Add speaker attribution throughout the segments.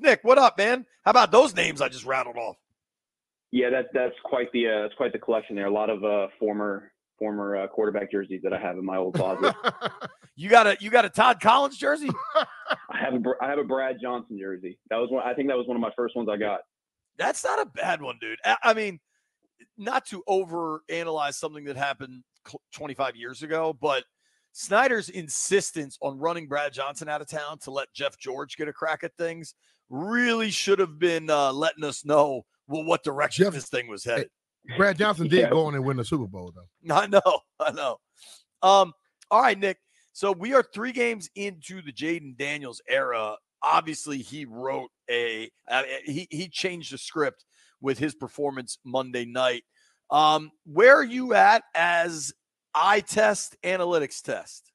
Speaker 1: Nick, what up, man? How about those names I just rattled off?
Speaker 2: Yeah, that that's quite the uh, that's quite the collection there. A lot of uh, former former uh, quarterback jerseys that I have in my old closet.
Speaker 1: you got a you got a Todd Collins jersey?
Speaker 2: I have a I have a Brad Johnson jersey. That was one. I think that was one of my first ones I got.
Speaker 1: That's not a bad one, dude. I mean, not to over analyze something that happened 25 years ago, but Snyder's insistence on running Brad Johnson out of town to let Jeff George get a crack at things really should have been uh, letting us know well what direction Jeff, this thing was headed.
Speaker 3: Brad Johnson did yeah. go on and win the Super Bowl, though.
Speaker 1: I know, I know. Um, all right, Nick. So we are three games into the Jayden Daniels era. Obviously, he wrote a uh, he he changed the script with his performance Monday night. Um, where are you at as eye test analytics test?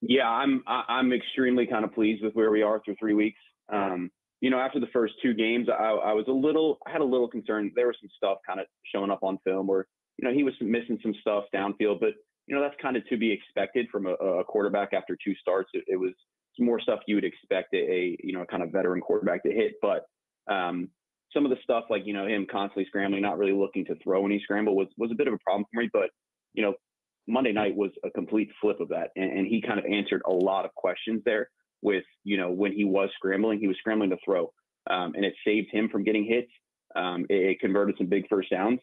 Speaker 2: Yeah, I'm I'm extremely kind of pleased with where we are through three weeks. Um, you know, after the first two games, I, I was a little, I had a little concern. There was some stuff kind of showing up on film where, you know, he was missing some stuff downfield, but you know, that's kind of to be expected from a, a quarterback after two starts. It, it, was more stuff you would expect a, you know, kind of veteran quarterback to hit. But um, some of the stuff like, you know, him constantly scrambling, not really looking to throw when he scrambled was, was a bit of a problem for me. But, you know, Monday night was a complete flip of that. And, and he kind of answered a lot of questions there with, you know, when he was scrambling, he was scrambling to throw. Um, and it saved him from getting hits. Um, it, it, converted some big first downs.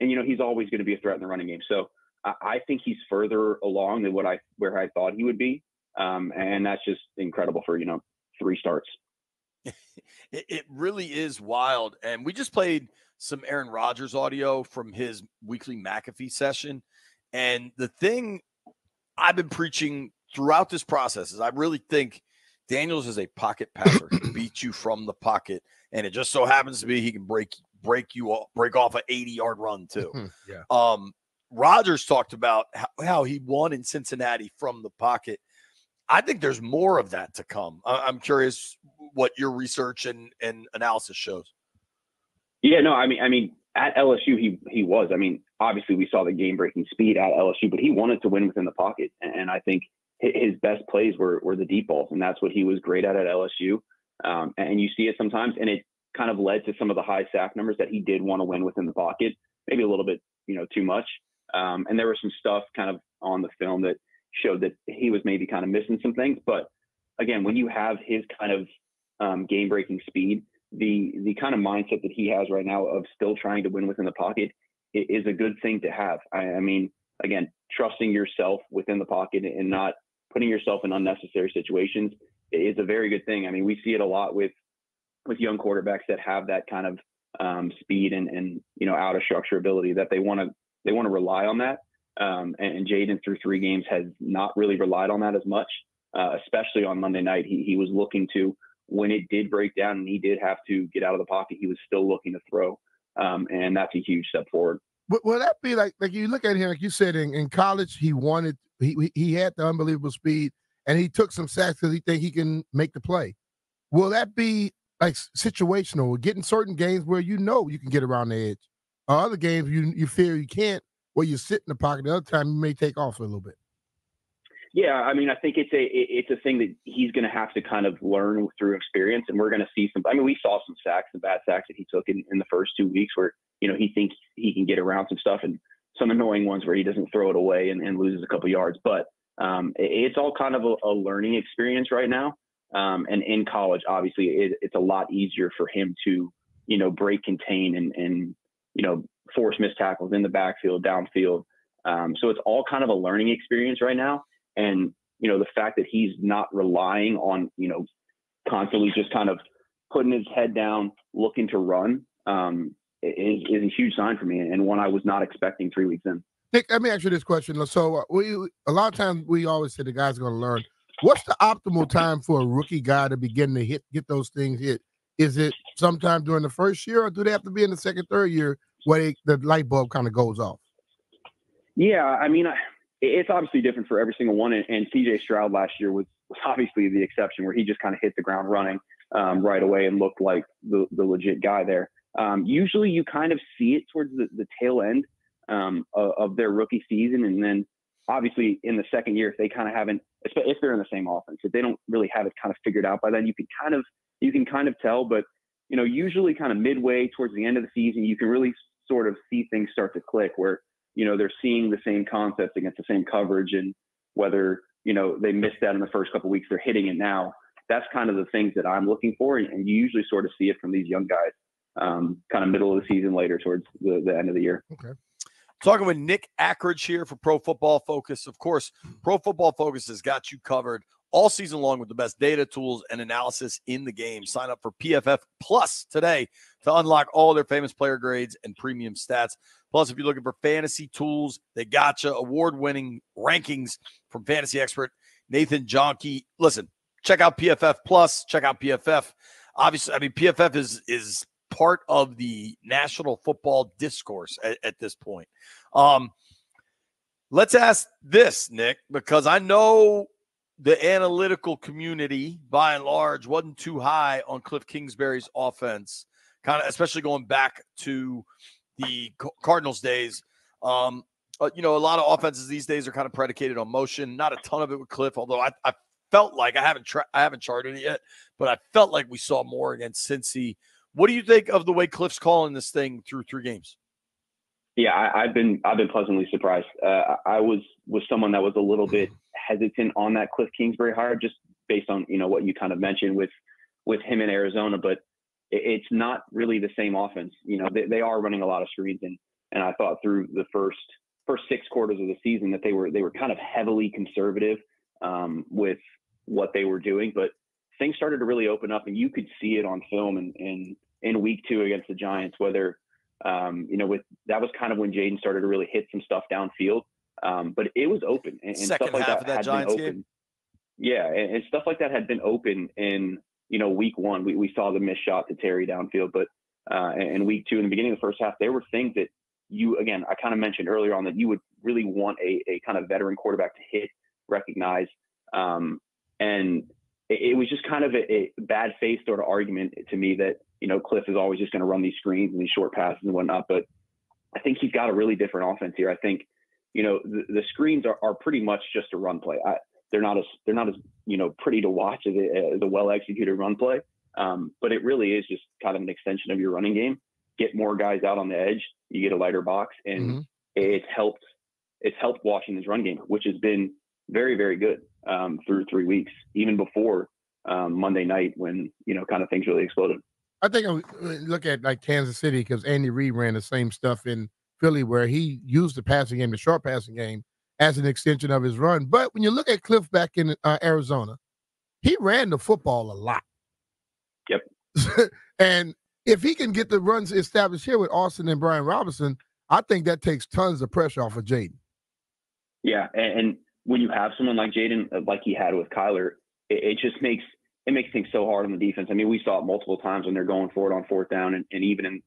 Speaker 2: And, you know, he's always going to be a threat in the running game. So I, I, think he's further along than what I, where I thought he would be. Um, and that's just incredible for, you know, three starts.
Speaker 1: it, it really is wild. And we just played some Aaron Rodgers audio from his weekly McAfee session. And the thing I've been preaching throughout this process is I really think Daniels is a pocket passer. he beats you from the pocket, and it just so happens to be he can break break you off, break off an 80 yard run too.
Speaker 3: yeah.
Speaker 1: Um, Rodgers talked about how, how, he won in Cincinnati from the pocket. I think there's more of that to come. I, I'm curious what your research and, and analysis shows.
Speaker 2: Yeah, no, I mean, I mean, at LSU, he he was. I mean, obviously, we saw the game breaking speed at LSU, but he wanted to win within the pocket, and I think his best plays were were the deep balls, and that's what he was great at at LSU. Um, and you see it sometimes, and it kind of led to some of the high sack numbers that he did want to win within the pocket, maybe a little bit, you know, too much. Um, and there was some stuff kind of on the film that showed that he was maybe kind of missing some things. But again, when you have his kind of um, game breaking speed, the the kind of mindset that he has right now of still trying to win within the pocket is a good thing to have. I, I mean, again, trusting yourself within the pocket and not putting yourself in unnecessary situations is a very good thing. I mean, we see it a lot with with young quarterbacks that have that kind of um, speed and, and you know out of structure ability that they want to they want to rely on that. Um, and, and Jayden through three games has not really relied on that as much, uh, especially on Monday night. He he was looking to when it did break down and he did have to get out of the pocket, he was still looking to throw, um, and that's a huge step forward.
Speaker 3: Will that be like like you look at him like you said in, in college he wanted he he had the unbelievable speed and he took some sacks because he think he can make the play. Will that be like situational, getting certain games where you know you can get around the edge, or other games you you fear you can't, where you sit in the pocket. The other time you may take off a little bit.
Speaker 2: Yeah, I mean, I think it's a it's a thing that he's going to have to kind of learn through experience, and we're going to see some. I mean, we saw some sacks and bad sacks that he took in, in the first two weeks, where you know he thinks he can get around some stuff, and some annoying ones where he doesn't throw it away and, and loses a couple yards. But um, it, it's all kind of a, a, learning experience right now. Um, and in college, obviously, it, it's a lot easier for him to, you know, break, contain, and, and you know, force missed tackles in the backfield, downfield. Um, so it's all kind of a learning experience right now. And you know, the fact that he's not relying on, you know, constantly just kind of putting his head down, looking to run. Um, is, is a huge sign for me and one I was not expecting three weeks in.
Speaker 3: Nick, let me ask you this question. So uh, we a lot of times we always say the guy's going to learn. What's the optimal time for a rookie guy to begin to hit get those things hit? Is it sometime during the first year, or do they have to be in the second, third year where they, the light bulb kind of goes off?
Speaker 2: Yeah, I mean, it's obviously different for every single one. And, and CJ Stroud last year was, was obviously the exception, where he just kind of hit the ground running um, right away and looked like the, the legit guy there. Um, usually you kind of see it towards the, the tail end um, of, of, their rookie season. And then obviously in the second year, if they kind of haven't if they're in the same offense. If they don't really have it kind of figured out by then, you can kind of you can kind of tell. But you know, usually kind of midway towards the end of the season, you can really sort of see things start to click where you know they're seeing the same concepts against the same coverage, and whether you know they missed that in the first couple weeks, they're hitting it now. That's kind of the things that I'm looking for, and you usually sort of see it from these young guys, um, kind of middle of the season, later towards the, the end of the year.
Speaker 3: Okay.
Speaker 1: Talking with Nick Akridge here for Pro Football Focus. Of course, Pro Football Focus has got you covered all season long with the best data, tools, and analysis in the game. Sign up for PFF Plus today to unlock all their famous player grades and premium stats. Plus, if you're looking for fantasy tools, they got you award winning rankings from fantasy expert Nathan Jahnke. Listen, check out PFF Plus, check out PFF. Obviously, I mean, PFF is is part of the national football discourse at, at this point. Um, let's ask this, Nick, because I know the analytical community, by and large, wasn't too high on Cliff Kingsbury's offense, kind of, especially going back to the Cardinals days. Um, uh, you know, a lot of offenses these days are kind of predicated on motion. Not a ton of it with Cliff, although I, I felt like I haven't tra- I haven't charted it yet, but I felt like we saw more against Cincy. What do you think of the way Cliff's calling this thing through three games?
Speaker 2: Yeah, I, have been I've been pleasantly surprised. Uh, I was was someone that was a little bit hesitant on that Cliff Kingsbury hire, just based on you know what you kind of mentioned with with him in Arizona. But it, it's not really the same offense. You know, they, they are running a lot of screens, and and I thought through the first first six quarters of the season that they were they were kind of heavily conservative um, with what they were doing, but things started to really open up, and you could see it on film in in, in week two against the Giants, whether um, you know, with that was kind of when Jayden started to really hit some stuff downfield. Um, but it was open and, and
Speaker 1: stuff
Speaker 2: like
Speaker 1: that,
Speaker 2: that, had
Speaker 1: Giants
Speaker 2: been open.
Speaker 1: Game?
Speaker 2: Yeah, and, and, stuff like that had been open in you know week one. We we saw the missed shot to Terry downfield, but uh, and week two in the beginning of the first half, there were things that you again I kind of mentioned earlier on that you would really want a a kind of veteran quarterback to hit, recognize, um, and it, it was just kind of a, a bad faith sort of argument to me that you know Cliff is always just going to run these screens and these short passes and whatnot, but I think he's got a really different offense here. I think you know, the, the screens are, are pretty much just a run play. I, they're not as they're not as you know pretty to watch as a, as a well executed run play, um, but it really is just kind of an extension of your running game. Get more guys out on the edge, you get a lighter box, and mm-hmm. it's helped it's helped Washington's run game, which has been very very good um, through three weeks, even before um, Monday night when you know kind of things really exploded.
Speaker 3: I think I look at like Kansas City because Andy Reid ran the same stuff in Philly, where he used the passing game, the short passing game, as an extension of his run. But when you look at Cliff back in uh, Arizona, he ran the football a lot.
Speaker 2: Yep.
Speaker 3: and if he can get the runs established here with Austin and Brian Robinson, I think that takes tons of pressure off of Jayden.
Speaker 2: Yeah, and, and, when you have someone like Jayden, uh, like he had with Kyler, it, it, just makes it makes things so hard on the defense. I mean, we saw it multiple times when they're going for it on fourth down, and, and even in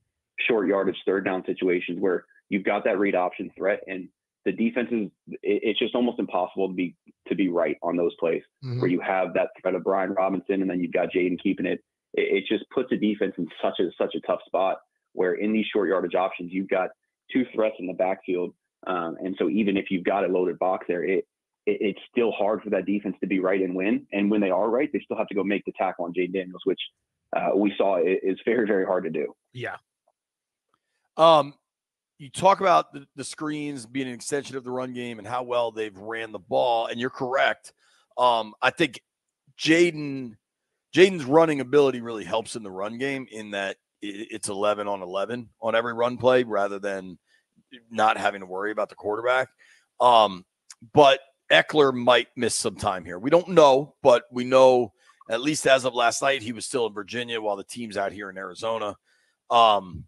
Speaker 2: short yardage third down situations where you've got that read option threat and the defense is it's just almost impossible to be to be right on those plays mm-hmm. where you have that threat of Brian Robinson and then you've got Jayden keeping it. it. It just puts a defense in such a such a tough spot where in these short yardage options you've got two threats in the backfield, um, and so even if you've got a loaded box there, it, it, it's still hard for that defense to be right and win. And when they are right, they still have to go make the tackle on Jayden Daniels, which uh, we saw is very very hard to do.
Speaker 1: Yeah. Um, you talk about the, the, screens being an extension of the run game and how well they've ran the ball, and you're correct. Um, I think Jayden Jayden's running ability really helps in the run game in that it's 11 on 11 on every run play rather than not having to worry about the quarterback. Um, but Ekeler might miss some time here. We don't know, but we know at least as of last night, he was still in Virginia while the team's out here in Arizona. Um,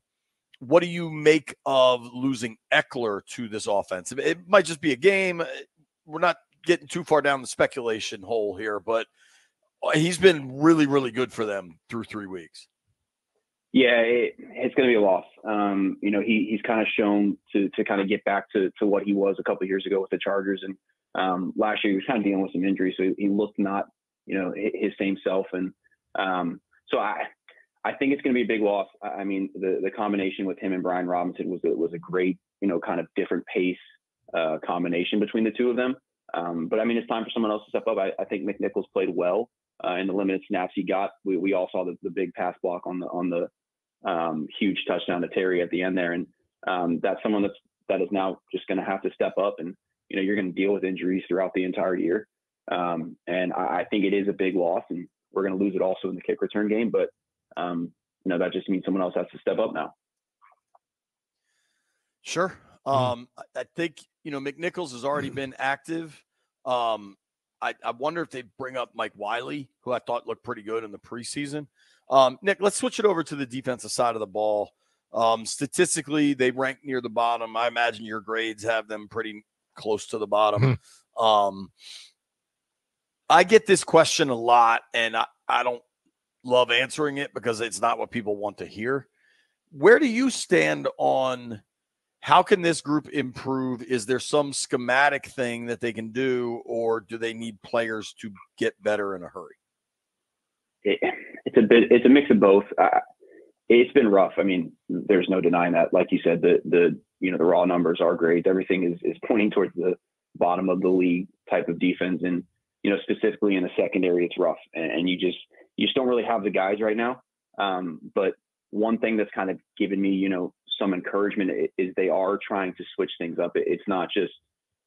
Speaker 1: what do you make of losing Ekeler to this offense? It might just be a game. We're not getting too far down the speculation hole here, but he's been really, really good for them through three weeks.
Speaker 2: Yeah, it, it's going to be a loss. Um, you know, he he's kind of shown to to kind of get back to to what he was a couple years ago with the Chargers, and um, last year he was kind of dealing with some injuries, so he looked not you know his same self, and um, so I I think it's going to be a big loss. I mean, the the combination with him and Brian Robinson was a, was a great, you know, kind of different pace uh, combination between the two of them. Um, but I mean, it's time for someone else to step up. I, I think McNichols played well uh, in the limited snaps he got. We, we all saw the, the big pass block on the on the um, huge touchdown to Terry at the end there, and um, that's someone that's that is now just going to have to step up, and you know you're going to deal with injuries throughout the entire year. Um, and I, I, think it is a big loss, and we're going to lose it also in the kick return game. But um, you know that just means someone else has to step up now.
Speaker 1: Sure. Mm-hmm. Um, I think you know McNichols has already been active. Um, I, I wonder if they bring up Mike Wiley, who I thought looked pretty good in the preseason. Um, Nick, let's switch it over to the defensive side of the ball. Um, statistically, they rank near the bottom. I imagine your grades have them pretty close to the bottom. Mm-hmm. Um, I get this question a lot, and I, I don't love answering it because it's not what people want to hear. Where do you stand on how can this group improve? Is there some schematic thing that they can do, or do they need players to get better in a hurry?
Speaker 2: It, it's a bit. It's a mix of both. Uh, it's been rough. I mean, there's no denying that. Like you said, the the you know the raw numbers are great. Everything is is pointing towards the bottom of the league type of defense, and you know specifically in the secondary, it's rough. And, and you just you just don't really have the guys right now. Um, but one thing that's kind of given me, you know, some encouragement is they are trying to switch things up. It's not just,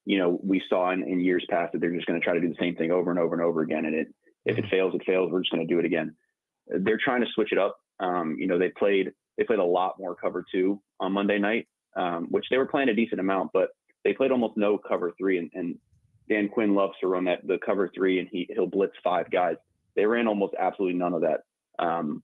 Speaker 2: you know, we saw in, in years past that they're just going to try to do the same thing over and over and over again. And it, if it mm-hmm. fails, it fails. We're just going to do it again. They're trying to switch it up. Um, you know, they played they played a lot more cover two on Monday night, um, which they were playing a decent amount, but they played almost no cover three. And, and Dan Quinn loves to run that the cover three, and he he'll blitz five guys. They ran almost absolutely none of that. Um,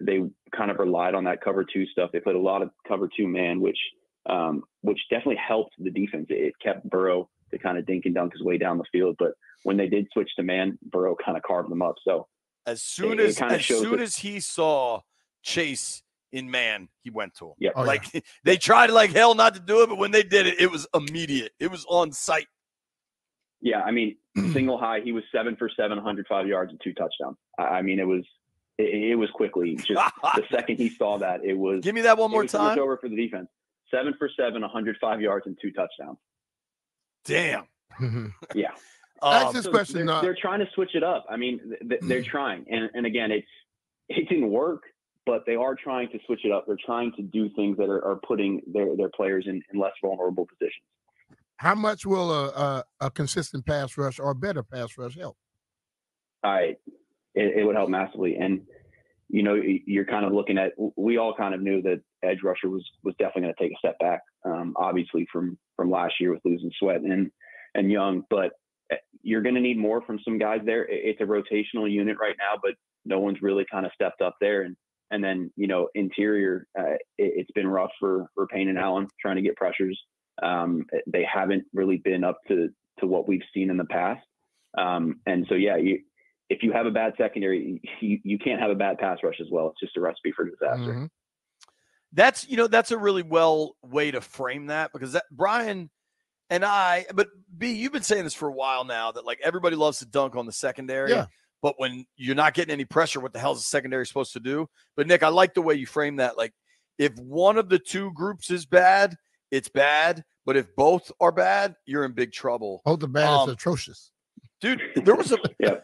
Speaker 2: they kind of relied on that cover two stuff. They played a lot of cover two man, which um, which definitely helped the defense. It kept Burrow to kind of dink and dunk his way down the field. But when they did switch to man, Burrow kind of carved them up. So
Speaker 1: as soon it, as it as soon that, as he saw Chase in man, he went to him.
Speaker 2: Yeah,
Speaker 1: oh, like yeah. they tried like hell not to do it, but when they did it, it was immediate. It was on site.
Speaker 2: Yeah, I mean, single high, he was seven for seven, 105 yards and two touchdowns. I mean, it was it, it was quickly. Just the second he saw that, it was.
Speaker 1: Give me that one more time.
Speaker 2: over for the defense. Seven for seven, 105 yards and two touchdowns.
Speaker 1: Damn.
Speaker 2: yeah.
Speaker 3: Um, this so question.
Speaker 2: They're, they're, trying to switch it up. I mean, they're trying, and and again, it's it didn't work, but they are trying to switch it up. They're trying to do things that are, are putting their their players in, in less vulnerable positions.
Speaker 3: How much will a, a, a consistent pass rush or better pass rush help?
Speaker 2: I it, it would help massively. And you know, you're kind of looking at. We all kind of knew that edge rusher was was definitely going to take a step back. Um, obviously, from from last year with losing Sweat and and Young, but eh, you're going to need more from some guys there. It's a rotational unit right now, but no one's really kind of stepped up there. And and then you know, interior, uh, it, has been rough for for Payne and Allen trying to get pressures. Um, they haven't really been up to to what we've seen in the past. Um, and so yeah, you, if you have a bad secondary, you, you can't have a bad pass rush as well. It's just a recipe for disaster. Mm-hmm.
Speaker 1: That's you know that's a really well way to frame that because that Brian and I, but B, you've been saying this for a while now that like everybody loves to dunk on the secondary.
Speaker 3: Yeah.
Speaker 1: But when you're not getting any pressure, what the hell is the secondary supposed to do? But Nick, I like the way you frame that. Like, if one of the two groups is bad, it's bad. But if both are bad, you're in big trouble.
Speaker 3: Both the bad um, is atrocious.
Speaker 1: Dude, there was a. yeah.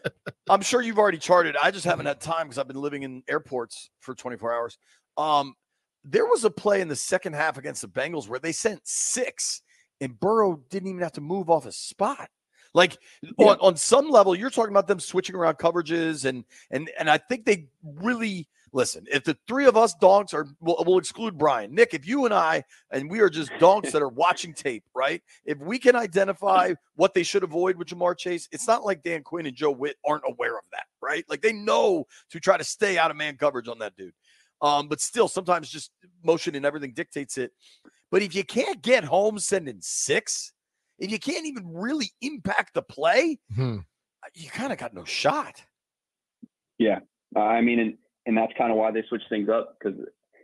Speaker 1: I'm sure you've already charted. I just haven't had time because I've been living in airports for 24 hours. Um, there was a play in the second half against the Bengals where they sent six, and Burrow didn't even have to move off his spot. Like yeah. on, on some level, you're talking about them switching around coverages, and and and I think they really listen, if the three of us donks are, we'll, we'll, exclude Brian. Nick, if you and I, and we are just donks that are watching tape, right? If we can identify what they should avoid with Ja'Marr Chase, it's not like Dan Quinn and Joe Whitt aren't aware of that, right? Like they know to try to stay out of man coverage on that dude. Um, but still, sometimes just motion and everything dictates it. But if you can't get home sending six, if you can't even really impact the play, hmm. you kind of got no shot.
Speaker 2: Yeah. Uh, I mean, and and that's kind of why they switched things up because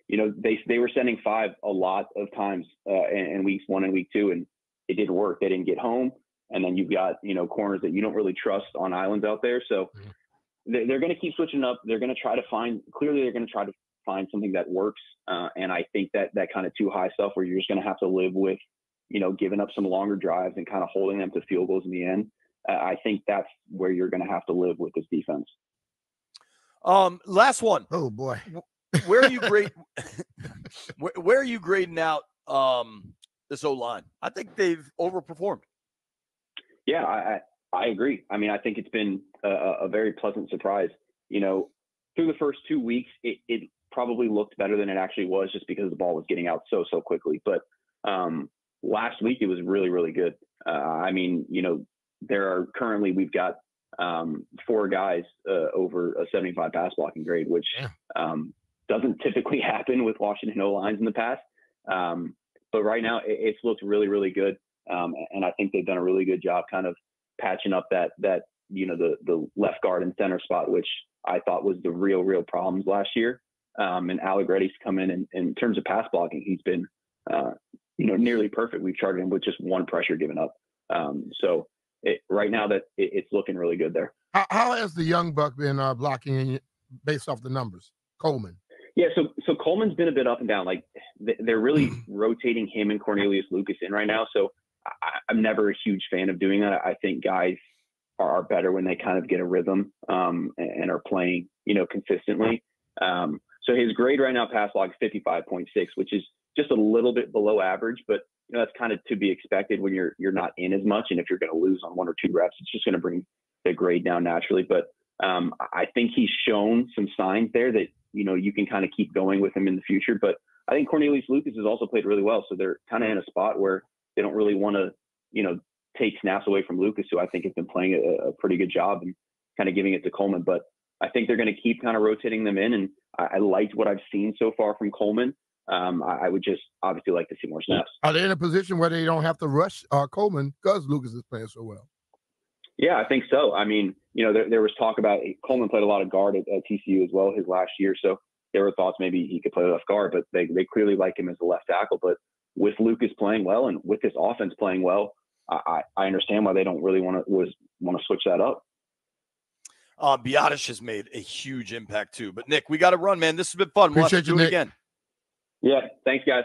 Speaker 2: you know they they were sending five a lot of times uh, in, in, weeks one and week two, and it didn't work. They didn't get home, and then you've got you know corners that you don't really trust on islands out there. So mm-hmm. they're, they're going to keep switching up. They're going to try to find clearly they're going to try to find something that works. Uh, and I think that that kind of too high stuff where you're just going to have to live with you know, giving up some longer drives and kind of holding them to field goals in the end. Uh, I think that's where you're going to have to live with this defense.
Speaker 1: Um, last one.
Speaker 3: Oh boy,
Speaker 1: where are you grade? where, where, are you grading out um this O line? I think they've overperformed.
Speaker 2: Yeah, I I agree. I mean, I think it's been a, a very pleasant surprise. You know, through the first two weeks, it, it probably looked better than it actually was, just because the ball was getting out so so quickly. But um, last week, it was really really good. Uh, I mean, you know, there are currently we've got um, four guys uh, over a 75 pass blocking grade, which yeah. um, doesn't typically happen with Washington O lines in the past. Um, but right now, it, it's looked really, really good, um, and I think they've done a really good job, kind of patching up that that you know the the left guard and center spot, which I thought was the real, real problems last year. Um, and Allegretti's come in, and in terms of pass blocking, he's been uh, you know nearly perfect. We've charged him with just one pressure given up. Um, so it, right now that it, it's looking really good there.
Speaker 3: How, how has the young buck been uh, blocking based off the numbers? Coleman.
Speaker 2: Yeah, so so Coleman's been a bit up and down. Like they're really rotating him and Cornelius Lucas in right now. So I, am never a huge fan of doing that. I think guys are, better when they kind of get a rhythm um, and, and, are playing, you know, consistently. Um, so his grade right now, pass log 55.6, which is just a little bit below average, but you know, that's kind of to be expected when you're you're not in as much. And if you're going to lose on one or two reps, it's just going to bring the grade down naturally. But um, I think he's shown some signs there that you know you can kind of keep going with him in the future. But I think Cornelius Lucas has also played really well, so they're kind of in a spot where they don't really want to you know take snaps away from Lucas, who I think has been playing a, a pretty good job and kind of giving it to Coleman. But I think they're going to keep kind of rotating them in, and I, I liked what I've seen so far from Coleman um, I, I, would just obviously like to see more snaps.
Speaker 3: Are they in a position where they don't have to rush uh, Coleman because Lucas is playing so well?
Speaker 2: Yeah, I think so. I mean, you know, there, there was talk about Coleman played a lot of guard at, at, TCU as well his last year, so there were thoughts maybe he could play left guard, but they they clearly like him as a left tackle. But with Lucas playing well and with this offense playing well, I, I understand why they don't really want to was want to switch that up.
Speaker 1: Uh, Biadasz has made a huge impact too. But Nick, we got to run, man. This has been fun. We'll
Speaker 3: Appreciate you,
Speaker 1: do
Speaker 3: Nick.
Speaker 1: again.
Speaker 2: Yeah. Thanks, guys.